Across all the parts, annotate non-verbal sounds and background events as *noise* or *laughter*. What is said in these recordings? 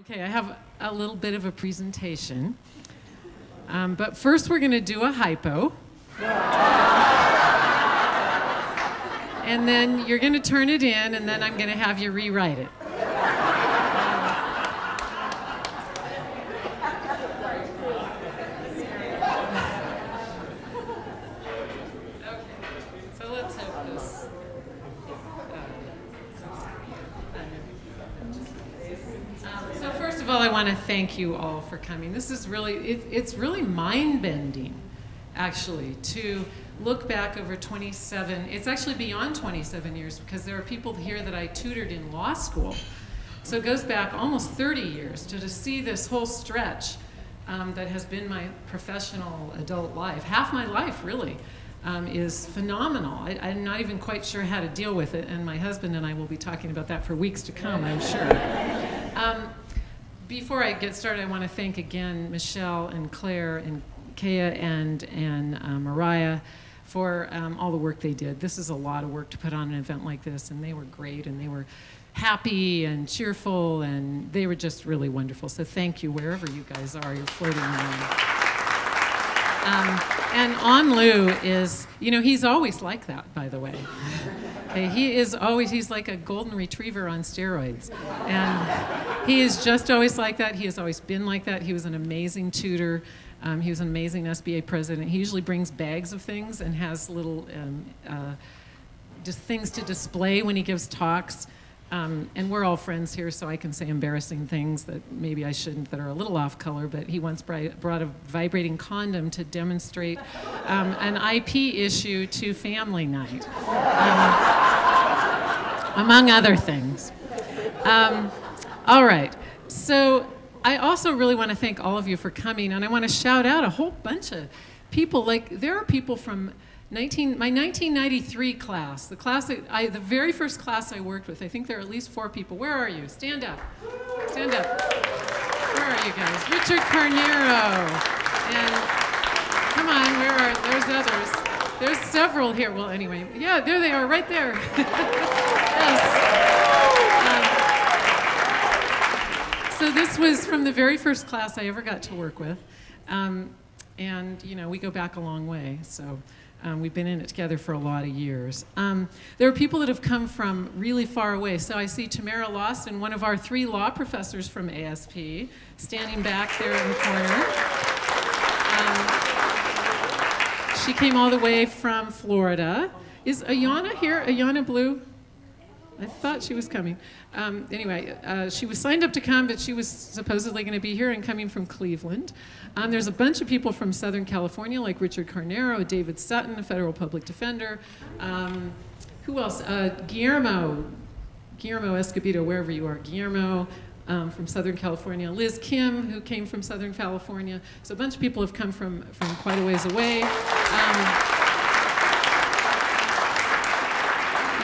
Okay, I have a little bit of a presentation. Um, but first, we're going to do a hypo. and then you're going to turn it in, and then I'm going to have you rewrite it. So let's hope this. Um, So first of all, I want to thank you all for coming. This is really, it, it's really mind-bending, actually, to look back over 27, it's actually beyond 27 years because there are people here that I tutored in law school. So it goes back almost 30 years to, to see this whole stretch um, that has been my professional adult life. Half my life, really, um, is phenomenal. I, I'm not even quite sure how to deal with it, and my husband and I will be talking about that for weeks to come, I'm sure. Um, before I get started, I want to thank again Michelle and Claire and Kaya and, and uh, Mariah for um, all the work they did. This is a lot of work to put on an event like this, and they were great, and they were happy and cheerful, and they were just really wonderful. So thank you wherever you guys are. You're floating around. Um, and Anlu is, you know, he's always like that, by the way. Okay, he is always, he's like a golden retriever on steroids. And he is just always like that. He has always been like that. He was an amazing tutor. Um, he was an amazing SBA president. He usually brings bags of things and has little, um, uh, just things to display when he gives talks. Um, and we're all friends here, so I can say embarrassing things that maybe I shouldn't, that are a little off color. But he once brought a vibrating condom to demonstrate um, an IP issue to family night, um, among other things. Um, all right, so I also really want to thank all of you for coming, and I want to shout out a whole bunch of people. Like, there are people from 19, my 1993 class, the class that I, the very first class I worked with, I think there are at least four people. Where are you? Stand up. Stand up. Where are you guys? Richard Carnero. And come on, where are, there's others. There's several here. Well, anyway, yeah, there they are, right there. *laughs* yes. Um, so this was from the very first class I ever got to work with. Um, and, you know, we go back a long way. So. Um, we've been in it together for a lot of years. Um, there are people that have come from really far away. So I see Tamara Lawson, one of our three law professors from ASP, standing back there in the corner. Um, she came all the way from Florida. Is Ayana here? Ayana Blue? I thought she was coming. Um, anyway, uh, she was signed up to come, but she was supposedly going to be here and coming from Cleveland. Um, there's a bunch of people from Southern California, like Richard Carnero, David Sutton, a federal public defender. Um, who else? Uh, Guillermo, Guillermo Escobedo, wherever you are. Guillermo um, from Southern California. Liz Kim, who came from Southern California. So a bunch of people have come from, from quite a ways away. Um,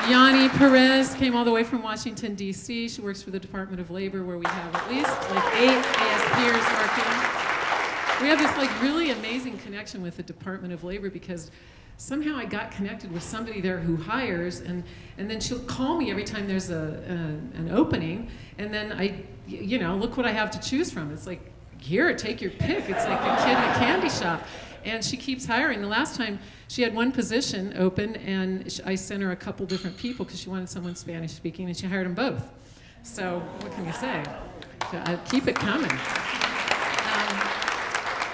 Yanni Perez came all the way from Washington, D.C. She works for the Department of Labor, where we have at least like eight ASPers working. We have this like really amazing connection with the Department of Labor because somehow I got connected with somebody there who hires, and, and then she'll call me every time there's a, a an opening, and then I, you know, look what I have to choose from. It's like, here, take your pick. It's like a kid in a candy shop. And she keeps hiring. The last time she had one position open, and I sent her a couple different people because she wanted someone Spanish speaking, and she hired them both. So what can you say? Uh, keep it coming. Um,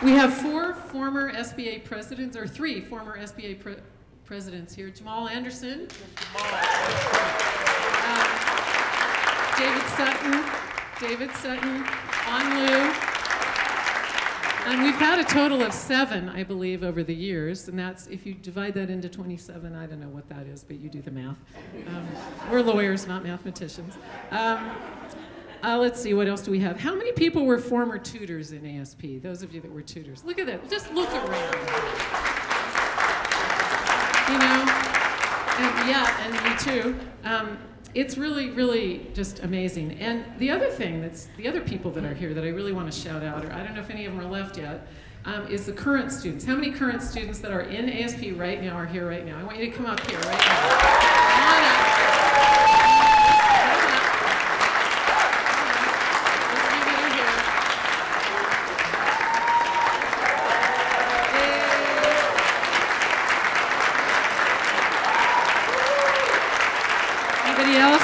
we have four former SBA presidents, or three former SBA pre presidents here. Jamal Anderson. Um, David Sutton. David Sutton. On Anlu. And we've had a total of seven, I believe, over the years. And that's, if you divide that into 27, I don't know what that is, but you do the math. Um, we're lawyers, not mathematicians. Um, uh, let's see, what else do we have? How many people were former tutors in ASP? Those of you that were tutors. Look at that. Just look around. You know? And yeah, and me too. Um, it's really, really just amazing. And the other thing that's, the other people that are here that I really want to shout out, or I don't know if any of them are left yet, um, is the current students. How many current students that are in ASP right now are here right now? I want you to come up here right now. Come on up. Anybody else?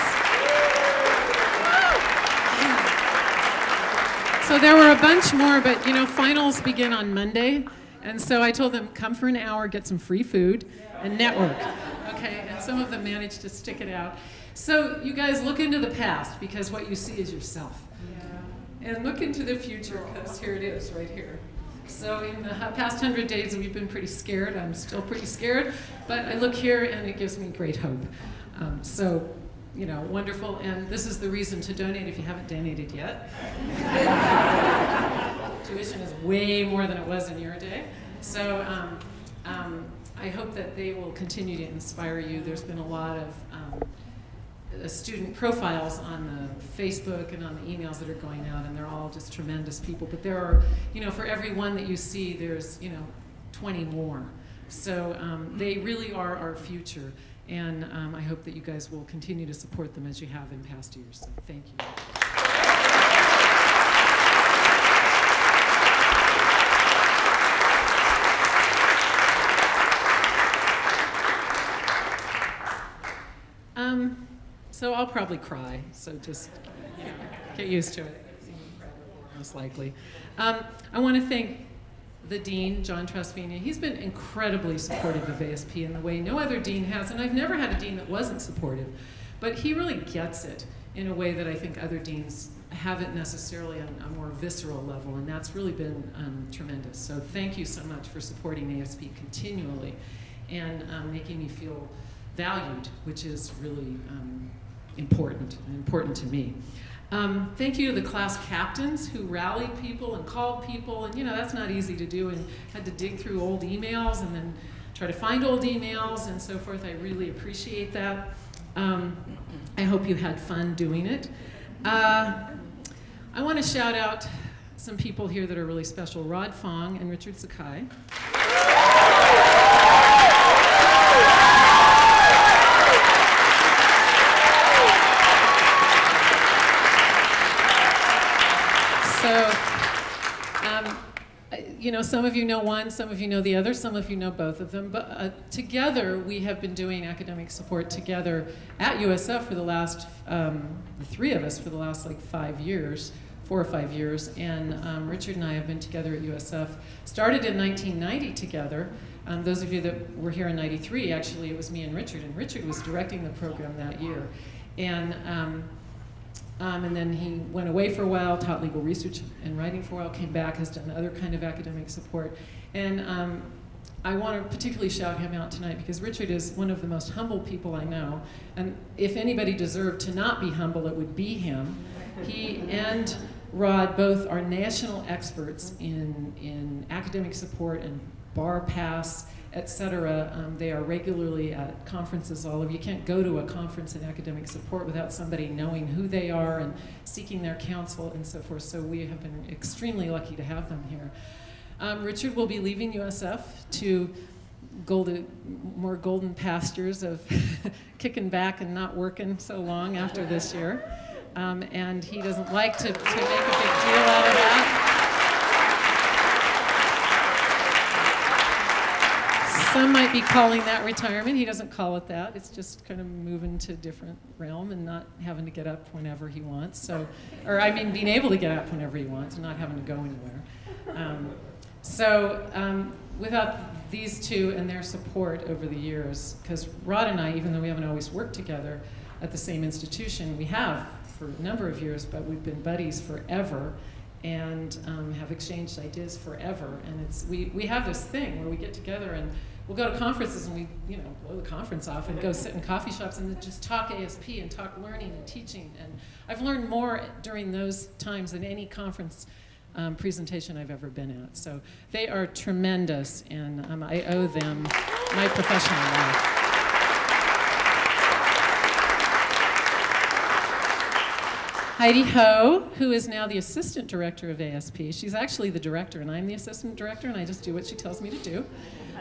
So there were a bunch more, but you know, finals begin on Monday. And so I told them, come for an hour, get some free food, and network. Okay, and some of them managed to stick it out. So you guys look into the past because what you see is yourself. And look into the future because here it is right here. So in the past hundred days, we've been pretty scared. I'm still pretty scared, but I look here and it gives me great hope. Um, so, you know, wonderful. And this is the reason to donate if you haven't donated yet. *laughs* Tuition is way more than it was in your day. So um, um, I hope that they will continue to inspire you. There's been a lot of um, uh, student profiles on the Facebook and on the emails that are going out, and they're all just tremendous people. But there are, you know, for every one that you see, there's, you know, 20 more. So um, they really are our future, and um, I hope that you guys will continue to support them as you have in past years. So thank you. Um, so I'll probably cry. So just you know, get used to it. Most likely. Um, I want to thank the dean, John Trasvina. He's been incredibly supportive of ASP in the way no other dean has, and I've never had a dean that wasn't supportive. But he really gets it in a way that I think other deans haven't necessarily on a more visceral level, and that's really been um, tremendous. So thank you so much for supporting ASP continually and um, making me feel valued, which is really um, important important to me. Um, thank you to the class captains who rallied people and called people, and you know that's not easy to do, and had to dig through old emails and then try to find old emails and so forth. I really appreciate that. Um, I hope you had fun doing it. Uh, I want to shout out some people here that are really special: Rod Fong and Richard Sakai. You know, some of you know one, some of you know the other, some of you know both of them. But uh, together, we have been doing academic support together at USF for the last, um, the three of us, for the last like five years, four or five years. And um, Richard and I have been together at USF. Started in 1990 together. Um, those of you that were here in 93, actually, it was me and Richard, and Richard was directing the program that year. And um, and then he went away for a while, taught legal research and writing for a while, came back, has done other kind of academic support. And um, I want to particularly shout him out tonight because Richard is one of the most humble people I know. And if anybody deserved to not be humble, it would be him. He and Rod both are national experts in, in academic support and bar pass etc. Um, they are regularly at conferences all over. You can't go to a conference in academic support without somebody knowing who they are and seeking their counsel and so forth. So we have been extremely lucky to have them here. Um, Richard will be leaving USF to golden, more golden pastures of *laughs* kicking back and not working so long after this year. Um, and he doesn't like to, to make a big deal out of that. Some might be calling that retirement. He doesn't call it that. It's just kind of moving to a different realm and not having to get up whenever he wants. So, or I mean, being able to get up whenever he wants and not having to go anywhere. Um, so, um, without these two and their support over the years, because Rod and I, even though we haven't always worked together at the same institution, we have for a number of years, but we've been buddies forever and um, have exchanged ideas forever. And it's we, we have this thing where we get together and we'll go to conferences and we, you know, blow the conference off and go sit in coffee shops and just talk ASP and talk learning and teaching. And I've learned more during those times than any conference um, presentation I've ever been at. So they are tremendous, and um, I owe them my professional life. Heidi Ho, who is now the assistant director of ASP. She's actually the director, and I'm the assistant director, and I just do what she tells me to do.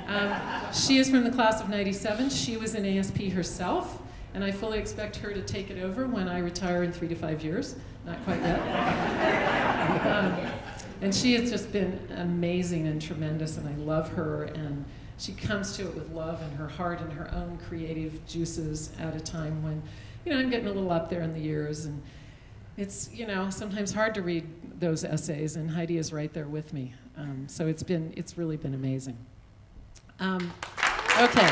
Um, she is from the class of 97. She was in ASP herself, and I fully expect her to take it over when I retire in three to five years. Not quite yet. *laughs* um, and she has just been amazing and tremendous, and I love her. And she comes to it with love and her heart and her own creative juices at a time when you know, I'm getting a little up there in the years, and it's, you know, sometimes hard to read those essays, and Heidi is right there with me. Um, so it's been, it's really been amazing. Um, okay.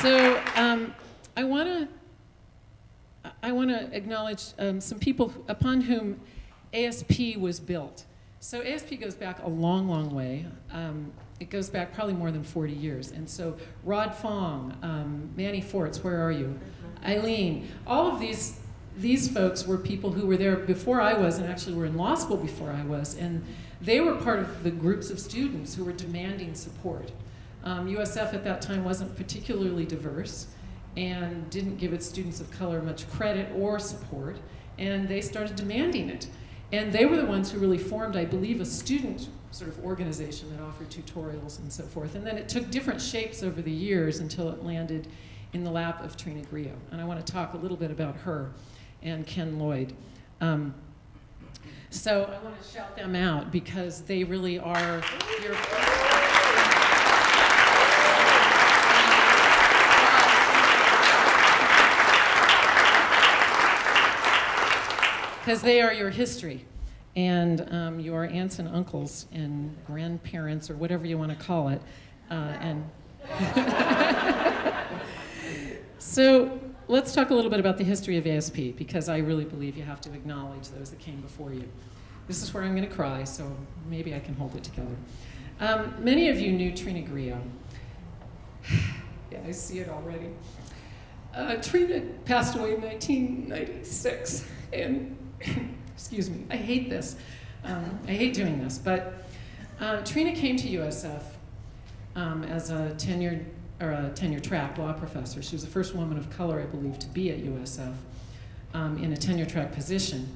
So um, I want to I want to acknowledge um, some people upon whom ASP was built. So ASP goes back a long, long way. It goes back probably more than 40 years. And so Rod Fong, um, Manny Forts, where are you? Eileen, all of these, these folks were people who were there before I was and actually were in law school before I was. And they were part of the groups of students who were demanding support. Um, USF at that time wasn't particularly diverse and didn't give its students of color much credit or support, and they started demanding it. And they were the ones who really formed, I believe, a student sort of organization that offered tutorials and so forth. And then it took different shapes over the years until it landed in the lap of Trina Grillo. And I want to talk a little bit about her and Ken Lloyd. Um, so I want to shout them out because they really are your. because they are your history and um, your aunts and uncles and grandparents or whatever you want to call it. Uh, and *laughs* so let's talk a little bit about the history of ASP because I really believe you have to acknowledge those that came before you. This is where I'm going to cry, so maybe I can hold it together. Um, many of you knew Trina Grillo. *sighs* yeah, I see it already. Uh, Trina passed away in 1996, and excuse me, I hate this. Um, I hate doing this, but uh, Trina came to USF um, as a tenured or a tenure track law professor. She was the first woman of color, I believe, to be at USF um, in a tenure track position.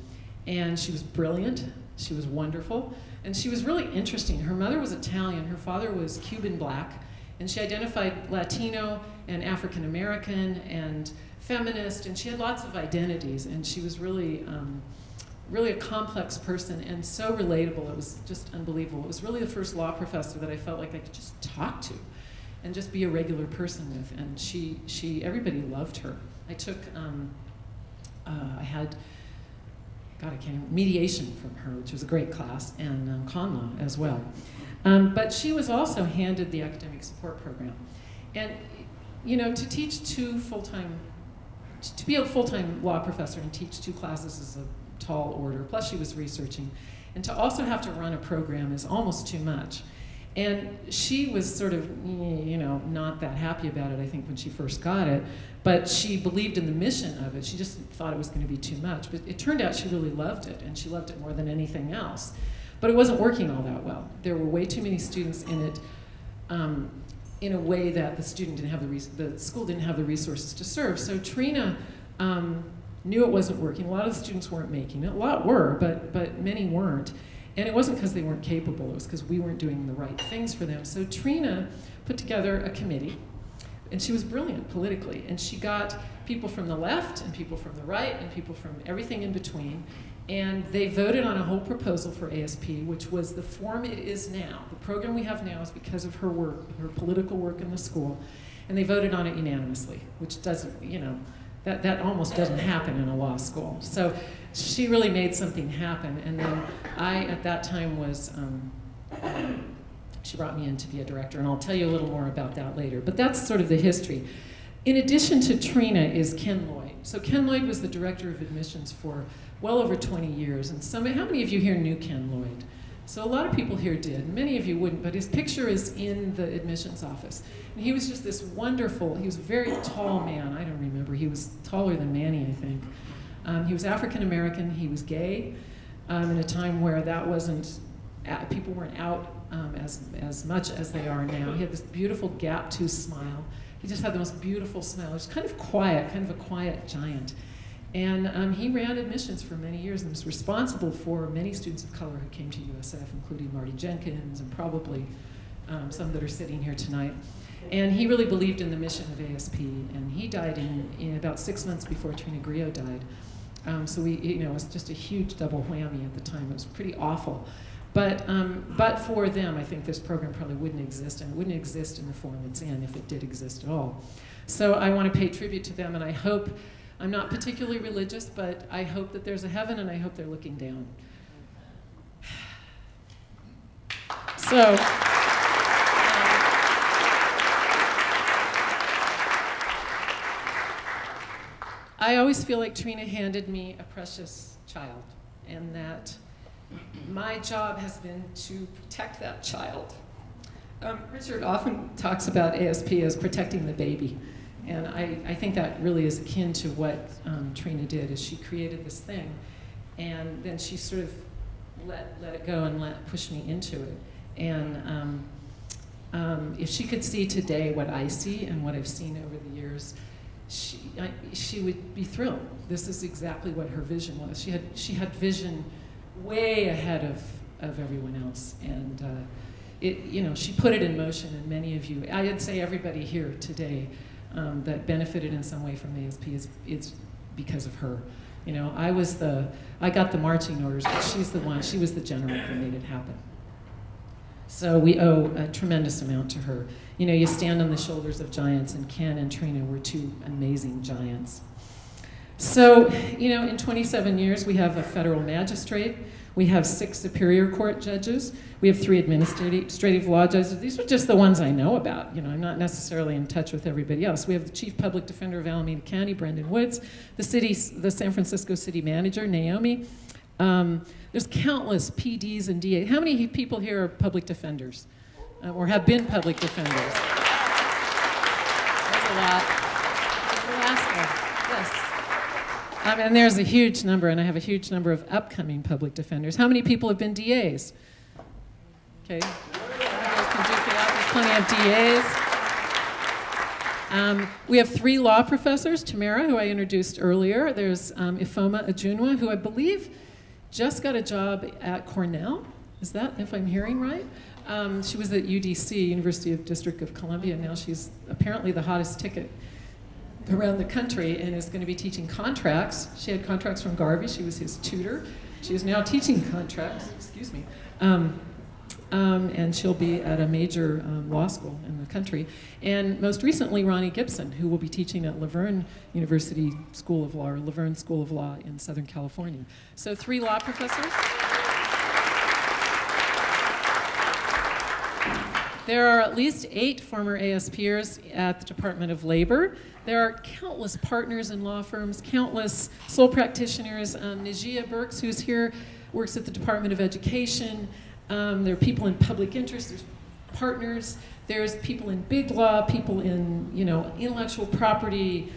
And she was brilliant, she was wonderful, and she was really interesting. Her mother was Italian, her father was Cuban black, and she identified Latino and African American and feminist, and she had lots of identities, and she was really, um, really a complex person and so relatable. It was just unbelievable. It was really the first law professor that I felt like I could just talk to and just be a regular person with. And she, she everybody loved her. I took, um, uh, I had, God, I can't mediation from her, which was a great class, and um, con law as well. Um, but she was also handed the academic support program. And, you know, to teach two full-time to be a full-time law professor and teach two classes is a tall order. Plus, she was researching, and to also have to run a program is almost too much. And she was sort of, you know, not that happy about it. I think when she first got it, but she believed in the mission of it. She just thought it was going to be too much. But it turned out she really loved it, and she loved it more than anything else. But it wasn't working all that well. There were way too many students in it. Um, in a way that the student didn't have the, the school didn't have the resources to serve. So Trina um, knew it wasn't working. A lot of the students weren't making it. A lot were, but, but many weren't. And it wasn't because they weren't capable, it was because we weren't doing the right things for them. So Trina put together a committee, and she was brilliant politically. And she got people from the left, and people from the right, and people from everything in between. And they voted on a whole proposal for ASP, which was the form it is now. The program we have now is because of her work, her political work in the school. And they voted on it unanimously, which doesn't, you know, that, that almost doesn't happen in a law school. So she really made something happen. And then I, at that time, was, um, she brought me in to be a director, and I'll tell you a little more about that later. But that's sort of the history. In addition to Trina is Ken Lloyd. So Ken Lloyd was the director of admissions for well over 20 years. And some, how many of you here knew Ken Lloyd? So a lot of people here did. Many of you wouldn't, but his picture is in the admissions office. And he was just this wonderful, he was a very tall man. I don't remember. He was taller than Manny, I think. Um, he was African American, he was gay um, in a time where that wasn't, people weren't out um, as, as much as they are now. He had this beautiful gap tooth smile. He just had the most beautiful smile. He was kind of quiet, kind of a quiet giant. And um, he ran admissions for many years and was responsible for many students of color who came to USF, including Marty Jenkins and probably um, some that are sitting here tonight. And he really believed in the mission of ASP, and he died in, in about six months before Trina Grillo died. Um, so we, you know, it was just a huge double whammy at the time. It was pretty awful. But, um, but for them, I think this program probably wouldn't exist, and it wouldn't exist in the form it's in if it did exist at all. So I want to pay tribute to them, and I hope, I'm not particularly religious, but I hope that there's a heaven, and I hope they're looking down. So, I always feel like Trina handed me a precious child, and that my job has been to protect that child. Um, Richard often talks about ASP as protecting the baby, and I, I think that really is akin to what um, Trina did, is she created this thing, and then she sort of let, let it go and let, push me into it. And um, um, if she could see today what I see and what I've seen over the years, she, I, she would be thrilled. This is exactly what her vision was. She had, she had vision way ahead of, of everyone else. And uh, it, you know, she put it in motion, and many of you, I'd say everybody here today um, that benefited in some way from ASP is, is because of her. You know, I was the, I got the marching orders, but she's the one, she was the general that made it happen. So we owe a tremendous amount to her. You know, you stand on the shoulders of giants, and Ken and Trina were two amazing giants. So, you know, in 27 years, we have a federal magistrate, we have six Superior Court judges, we have three administrative law judges. These are just the ones I know about. You know, I'm not necessarily in touch with everybody else. We have the Chief Public Defender of Alameda County, Brendan Woods, the city, the San Francisco City Manager, Naomi. Um, there's countless PDs and DAs. How many people here are public defenders uh, or have been public defenders? That's a lot. Alaska, yes. Um, and there's a huge number, and I have a huge number of upcoming public defenders. How many people have been DAs? Okay. There's plenty of DAs. Um, we have three law professors, Tamara, who I introduced earlier. There's um, Ifeoma Ajunwa, who I believe just got a job at Cornell. Is that, if I'm hearing right? Um, she was at UDC, University of District of Columbia. And now she's apparently the hottest ticket around the country and is going to be teaching contracts. She had contracts from Garvey. She was his tutor. She is now teaching contracts. Excuse me. Um, um, and she'll be at a major um, law school in the country. And most recently, Ronnie Gibson, who will be teaching at La Verne University School of Law, or La Verne School of Law in Southern California. So three law professors. There are at least eight former ASPers at the Department of Labor. There are countless partners in law firms, countless sole practitioners. Um, Burks, who's here, works at the Department of Education. Um, there are people in public interest. There's partners. There's people in big law, people in you know intellectual property,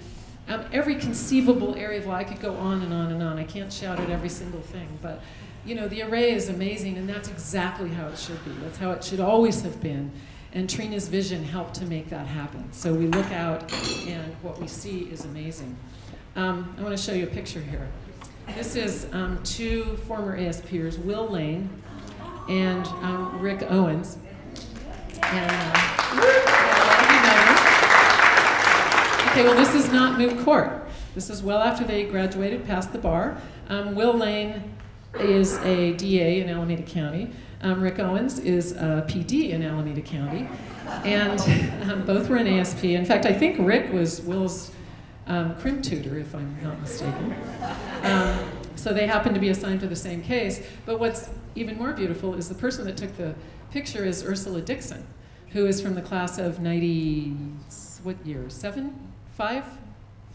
um, every conceivable area of law. I could go on and on and on. I can't shout at every single thing, but you know, the array is amazing, and that's exactly how it should be. That's how it should always have been. And Trina's vision helped to make that happen. So we look out, and what we see is amazing. Um, I want to show you a picture here. This is um, two former ASPers, Will Lane and um, Rick Owens. And, uh, okay, well, this is not moot court. This is well after they graduated, passed the bar. Um, Will Lane is a DA in Alameda County. Um, Rick Owens is a PD in Alameda County. And um, both were in ASP. In fact, I think Rick was Will's um, crim tutor, if I'm not mistaken. Um, so they happen to be assigned to the same case. But what's even more beautiful is the person that took the picture is Ursula Dixon, who is from the class of 90, what year, seven, five?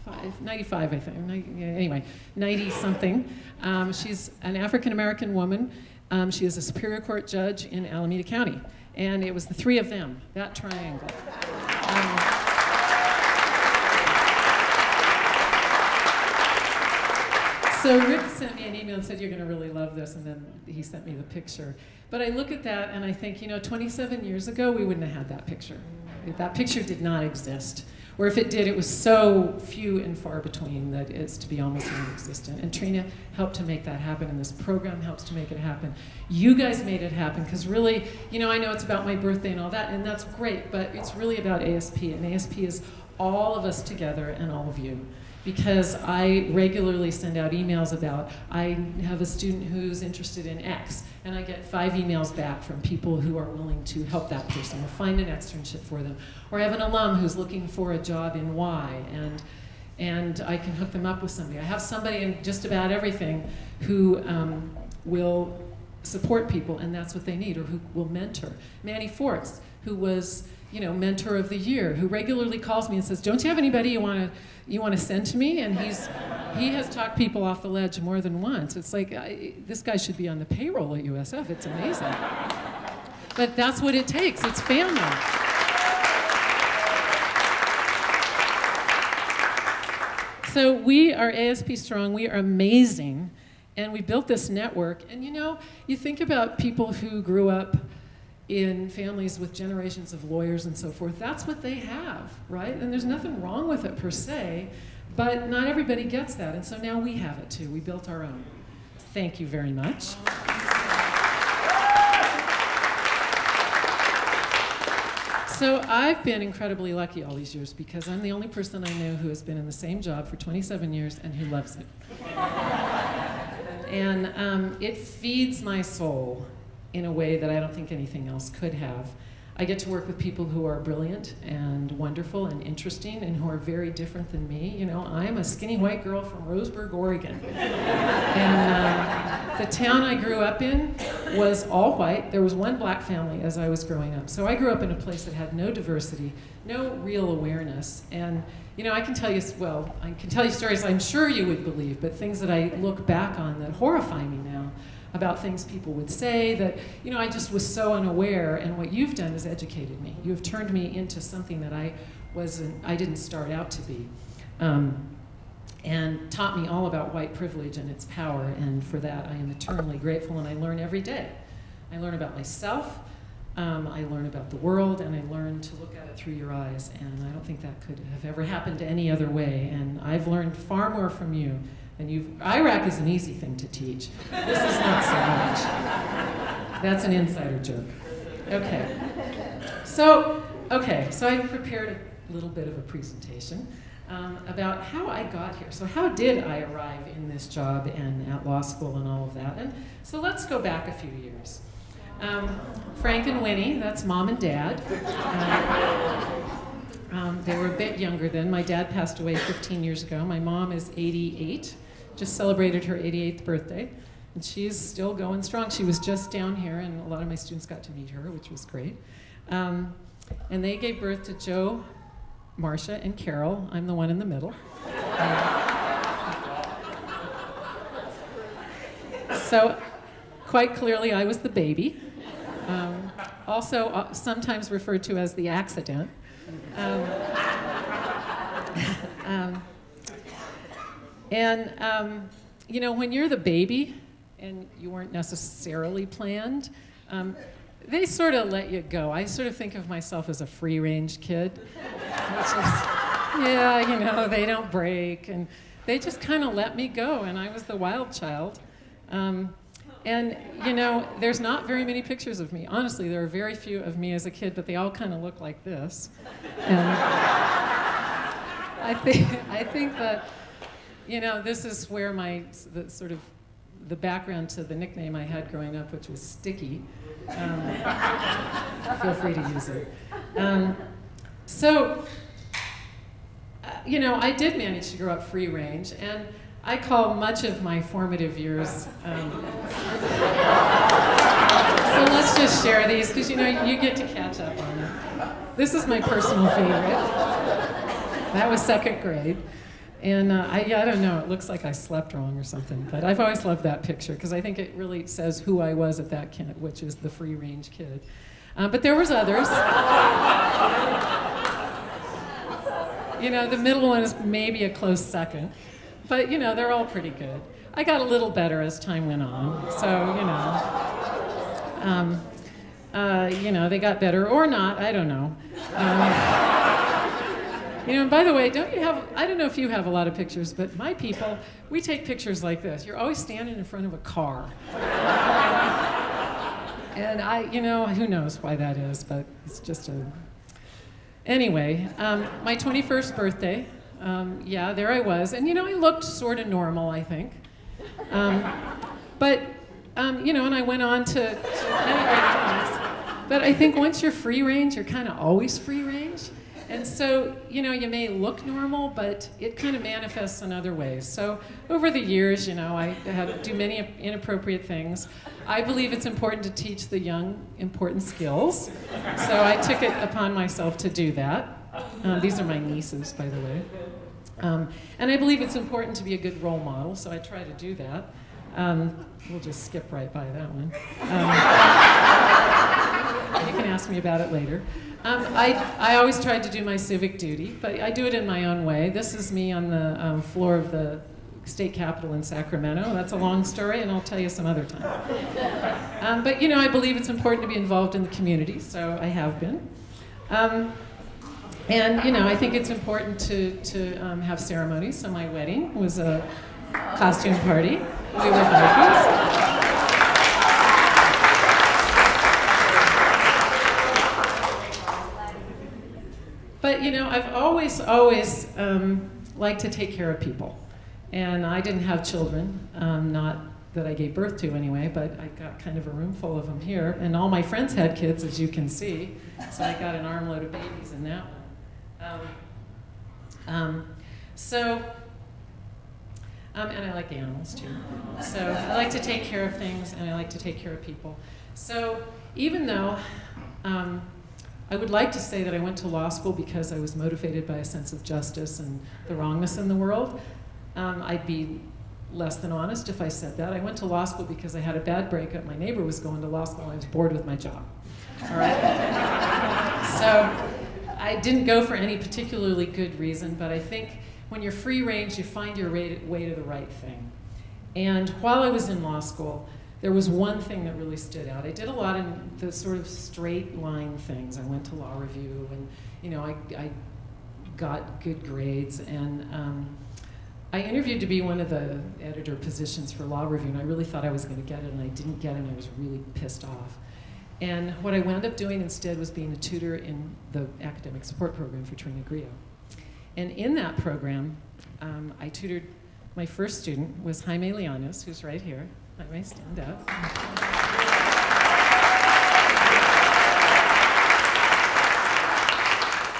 Five, 95, I think. 90, anyway, 90 something. Um, she's an African American woman. Um, she is a Superior Court judge in Alameda County. And it was the three of them, that triangle. Um, so Rick sent me an email and said, You're going to really love this. And then he sent me the picture. But I look at that and I think, you know, 27 years ago, we wouldn't have had that picture. That picture did not exist. Or if it did, it was so few and far between that it's to be almost non-existent. And Trina helped to make that happen, and this program helps to make it happen. You guys made it happen, because really, you know, I know it's about my birthday and all that, and that's great, but it's really about ASP, and ASP is all of us together and all of you because I regularly send out emails about I have a student who's interested in X, and I get five emails back from people who are willing to help that person or find an externship for them. Or I have an alum who's looking for a job in Y, and, and I can hook them up with somebody. I have somebody in just about everything who um, will support people, and that's what they need, or who will mentor. Manny Forks, who was you know, mentor of the year, who regularly calls me and says, "Don't you have anybody you want to you want to send to me?" And he's he has talked people off the ledge more than once. It's like I, this guy should be on the payroll at USF. It's amazing, but that's what it takes. It's family. So we are ASP Strong. We are amazing, and we built this network. And you know, you think about people who grew up in families with generations of lawyers and so forth, that's what they have, right? And there's nothing wrong with it per se, but not everybody gets that. And so now we have it too. We built our own. Thank you very much. So I've been incredibly lucky all these years because I'm the only person I know who has been in the same job for 27 years and who loves it. and um, it feeds my soul in a way that I don't think anything else could have. I get to work with people who are brilliant and wonderful and interesting and who are very different than me. You know, I'm a skinny white girl from Roseburg, Oregon. *laughs* and uh, the town I grew up in was all white. There was one black family as I was growing up. So I grew up in a place that had no diversity, no real awareness. And, you know, I can tell you, well, I can tell you stories I'm sure you would believe, but things that I look back on that horrify me now about things people would say that, you know, I just was so unaware. And what you've done is educated me. You have turned me into something that I wasn't, I didn't start out to be. Um, and taught me all about white privilege and its power. And for that, I am eternally grateful. And I learn every day. I learn about myself. Um, I learn about the world, and I learn to look at it through your eyes. And I don't think that could have ever happened any other way. And I've learned far more from you and you IRAC is an easy thing to teach. This is not so much. That's an insider joke. Okay. So, okay, so I prepared a little bit of a presentation um, about how I got here. So how did I arrive in this job and at law school and all of that? And so let's go back a few years. Um, Frank and Winnie, that's mom and dad. Uh, um, they were a bit younger then. My dad passed away 15 years ago. My mom is 88 just celebrated her 88th birthday, and she's still going strong. She was just down here, and a lot of my students got to meet her, which was great. Um, and they gave birth to Joe, Marcia, and Carol. I'm the one in the middle. so, quite clearly, I was the baby. Um, also, uh, sometimes referred to as the accident. *laughs* And, um, you know, when you're the baby and you weren't necessarily planned, um, they sort of let you go. I sort of think of myself as a free range kid. Is, yeah, you know, they don't break. And they just kind of let me go, and I was the wild child. Um, and, you know, there's not very many pictures of me. Honestly, there are very few of me as a kid, but they all kind of look like this. And I think, I think that you know, this is where my the sort of the background to the nickname I had growing up, which was Sticky. Um, *laughs* feel free to use it. Um, so, uh, you know, I did manage to grow up free range, and I call much of my formative years. Um, *laughs* so let's just share these, because you know, you get to catch up on it. This is my personal favorite. That was second grade. And uh, I, yeah, I don't know, it looks like I slept wrong or something. But I've always loved that picture because I think it really says who I was at that kid, which is the free range kid. Uh, but there was others. you know, the middle one is maybe a close second. But, you know, they're all pretty good. I got a little better as time went on. So, you know. Um, uh, you know, they got better or not, I don't know. Um, you know, and by the way, don't you have, I don't know if you have a lot of pictures, but my people, we take pictures like this. You're always standing in front of a car. and I, you know, who knows why that is, but it's just a. Anyway, um, my 21st birthday, um, yeah, there I was. And, you know, I looked sort of normal, I think. Um, but um, you know, and I went on to, to many. But I think once you're free range, you're kind of always free. And so, you know, you may look normal, but it kind of manifests in other ways. So, over the years, you know, I do many inappropriate things. I believe it's important to teach the young important skills. So, I took it upon myself to do that. Um, these are my nieces, by the way. Um, and I believe it's important to be a good role model, so I try to do that. Um, we'll just skip right by that one. Um, *laughs* you can ask me about it later. Um, I, I always tried to do my civic duty, but I do it in my own way. This is me on the um, floor of the state capitol in Sacramento. That's a long story, and I'll tell you some other time. Um, but you know, I believe it's important to be involved in the community, so I have been. Um, and you know, I think it's important to, to um, have ceremonies. So my wedding was a costume party. We were Vikings. You know, I've always, always um, liked to take care of people. And I didn't have children, um, not that I gave birth to anyway, but I got kind of a room full of them here. And all my friends had kids, as you can see. So I got an armload of babies in that one. Um, um so, um, and I like the animals too. So I like to take care of things and I like to take care of people. So even though um, I would like to say that I went to law school because I was motivated by a sense of justice and the wrongness in the world. Um, I'd be less than honest if I said that. I went to law school because I had a bad breakup. My neighbor was going to law school I was bored with my job. All right? *laughs* so I didn't go for any particularly good reason, but I think when you're free range, you find your way to the right thing. And while I was in law school, there was one thing that really stood out. I did a lot in the sort of straight line things. I went to law review, and you know, I, I got good grades, and um, I interviewed to be one of the editor positions for law review, and I really thought I was going to get it, and I didn't get it, and I was really pissed off. And what I wound up doing instead was being a tutor in the academic support program for Trina Grillo. And in that program, um, I tutored my first student was Jaime Leonis, who's right here. I may stand up.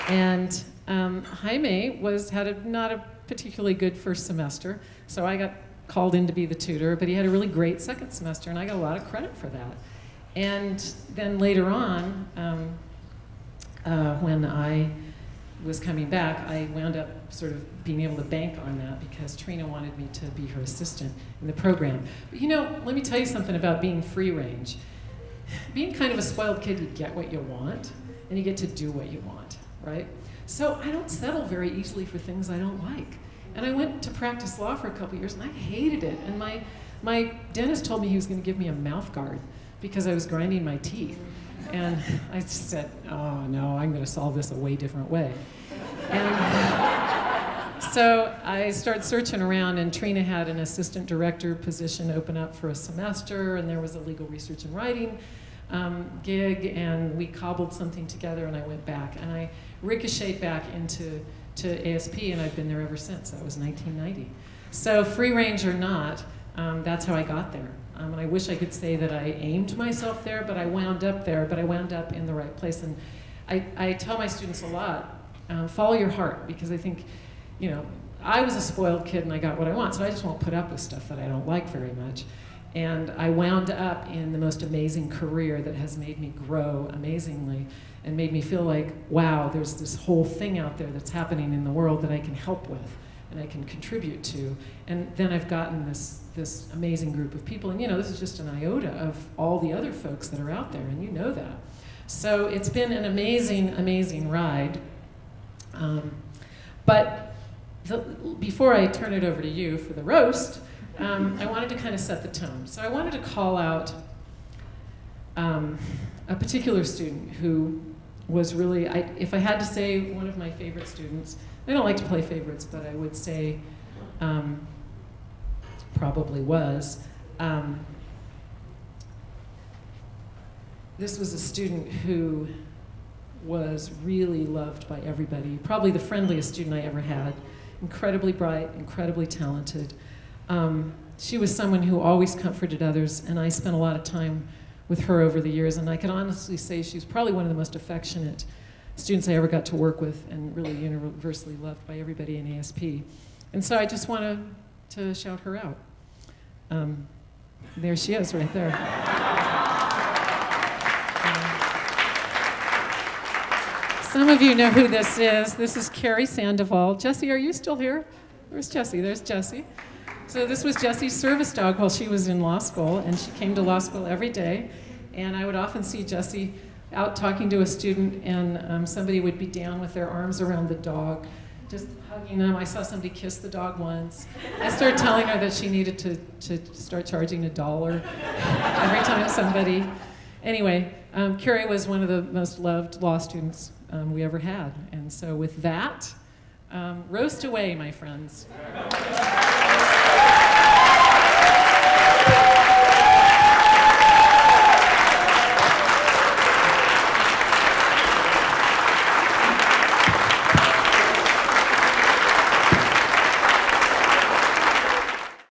And um, Jaime was had a, not a particularly good first semester, so I got called in to be the tutor, but he had a really great second semester, and I got a lot of credit for that. And then later on, um, uh, when I was coming back, I wound up sort of being able to bank on that because Trina wanted me to be her assistant in the program. But you know, let me tell you something about being free range. Being kind of a spoiled kid, you get what you want, and you get to do what you want, right? So I don't settle very easily for things I don't like. And I went to practice law for a couple years, and I hated it. And my, my dentist told me he was going to give me a mouth guard because I was grinding my teeth. And I said, oh no, I'm going to solve this a way different way. And so I started searching around, and Trina had an assistant director position open up for a semester, and there was a legal research and writing um, gig, and we cobbled something together, and I went back. And I ricocheted back into to ASP, and I've been there ever since. That was 1990. So free range or not, um, that's how I got there. Um, and I wish I could say that I aimed myself there, but I wound up there, but I wound up in the right place. And I, I tell my students a lot, um, follow your heart, because I think, you know, I was a spoiled kid and I got what I want, so I just won't put up with stuff that I don't like very much. And I wound up in the most amazing career that has made me grow amazingly and made me feel like, wow, there's this whole thing out there that's happening in the world that I can help with I can contribute to. And then I've gotten this, this amazing group of people. And you know, this is just an iota of all the other folks that are out there, and you know that. So it's been an amazing, amazing ride. Um, but the, before I turn it over to you for the roast, um, I wanted to kind of set the tone. So I wanted to call out um, a particular student who was really, I, if I had to say one of my favorite students, I don't like to play favorites, but I would say um, probably was. Um, this was a student who was really loved by everybody, probably the friendliest student I ever had. Incredibly bright, incredibly talented. Um, she was someone who always comforted others, and I spent a lot of time with her over the years, and I can honestly say she's probably one of the most affectionate students I ever got to work with, and really universally loved by everybody in ASP. And so I just want to, shout her out. Um, there she is, right there. Some of you know who this is. This is Carrie Sandoval. Jesse, are you still here? Where's Jesse? There's Jesse. So this was Jesse's service dog while she was in law school, and she came to law school every day. And I would often see Jesse out talking to a student, and um, somebody would be down with their arms around the dog, just hugging them. I saw somebody kiss the dog once. I started telling her that she needed to, to start charging a dollar *laughs* every time somebody. Anyway, um, Carrie was one of the most loved law students um, we ever had. And so, with that, um, roast away, my friends.